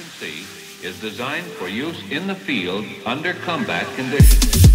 can see, is designed for use in the field under combat conditions.